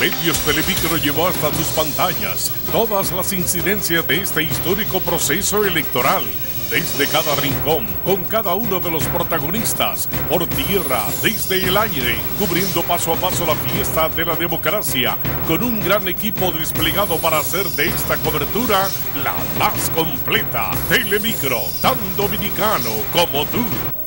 Medios Telemicro llevó hasta tus pantallas todas las incidencias de este histórico proceso electoral desde cada rincón, con cada uno de los protagonistas, por tierra, desde el aire, cubriendo paso a paso la fiesta de la democracia, con un gran equipo desplegado para hacer de esta cobertura la más completa. Telemicro, tan dominicano como tú.